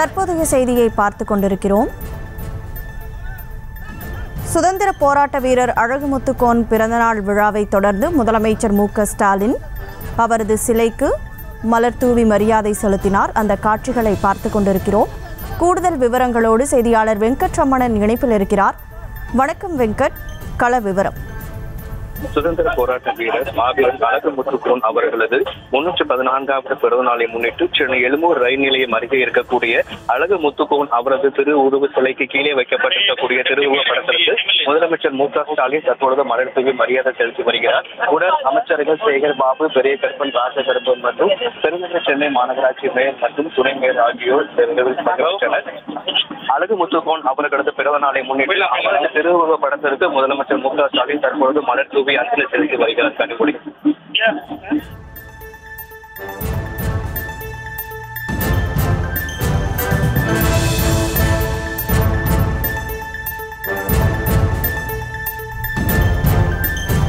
தற்போதைய செய்தியை பார்த்து கொண்டிருக்கிறோம். சுதந்திர போராட்ட வீரர் அழகுமுத்துக்கோன் பிறந்தநாள் விழாவை தொடர்ந்து முதலமைச்சர் மு ஸ்டாலின் அவரது சிலைக்கு மலர் தூவி மரியாதை செலுத்தினார். அந்த காட்சிகளை பார்த்து கொண்டிருக்கிறோம். கூடுதல் விவரங்களோடு செய்தியாளர் வெங்கட்ரமணன் இணைப்பில் இருக்கிறார். வணக்கம் வெங்கட். கள விவரம். சுதந்திர போராட்ட வீரர் மாவீரர் அழகு முத்துக்கோன் அவர்களது முன்னூற்றி பதினான்காவது பிறந்த நாளை முன்னிட்டு சென்னை எழும்பூர் ரயில் நிலையம் அருகே இருக்கக்கூடிய அழகு முத்துக்கோன் அவரது திரு உருவ சிலைக்கு கீழே வைக்கப்பட்டிருக்கக்கூடிய திருவுருவ படத்திற்கு முதலமைச்சர் மு க ஸ்டாலின் தற்பொழுது மலர் தூவி மரியாதை செலுத்தி வருகிறார். உடன் அமைச்சர்கள் சேகர் பாபு பெரிய கருப்பன் ராஜகருப்பன் மற்றும் பெருநகர சென்னை மாநகராட்சி மேயர் மற்றும் துணை மேயர் ஆகியோர் பங்கேற்றனர். அழகு முத்துக்கோன் அவர்களது பிறந்த நாளை முன்னிட்டு அவரது திருவுருவ படத்திற்கு முதலமைச்சர் மு க ஸ்டாலின் தற்பொழுது மலர் தூவி அஞ்சலி செலுத்தி வருகிறார். கனிமொழி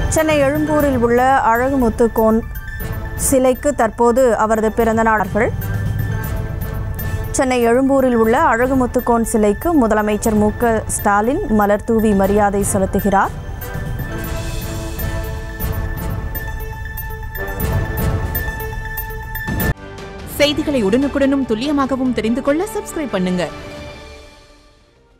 சென்னை எழும்பூரில் உள்ள அழகுமுத்துக்கோன் சிலைக்கு தற்போது அவரது பிறந்தநாளர்கள் சென்னை எழும்பூரில் உள்ள அழகுமுத்துக்கோன் சிலைக்கு முதலமைச்சர் மு ஸ்டாலின் மலர் தூவி மரியாதை செலுத்துகிறார். செய்திகளை உடனுக்குடனும் துல்லியமாகவும் தெரிந்து கொள்ள சப்ஸ்கிரைப் பண்ணுங்க.